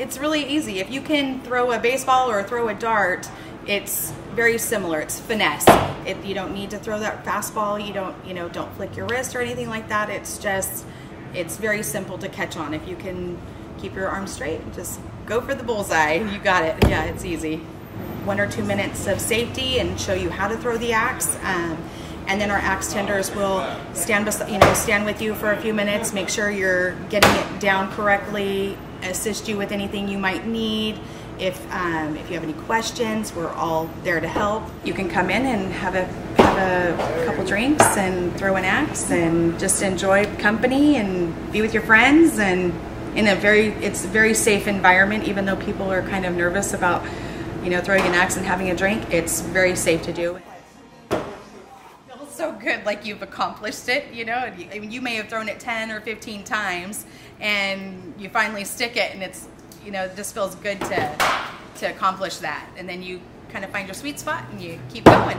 it's really easy. If you can throw a baseball or throw a dart, it's very similar. It's finesse. It, you don't need to throw that fastball. You don't, you know, don't flick your wrist or anything like that. It's just, it's very simple to catch on. If you can keep your arm straight, just go for the bullseye. You got it. Yeah, it's easy. One or two minutes of safety and show you how to throw the axe. Um, and then our axe tenders will stand, you know, stand with you for a few minutes, make sure you're getting it down correctly, assist you with anything you might need. If, um, if you have any questions, we're all there to help. You can come in and have a, have a couple drinks and throw an axe and just enjoy company and be with your friends and in a very, it's a very safe environment even though people are kind of nervous about, you know, throwing an axe and having a drink, it's very safe to do so good like you've accomplished it you know I mean, you may have thrown it 10 or 15 times and you finally stick it and it's you know, it just feels good to to accomplish that. And then you kind of find your sweet spot and you keep going.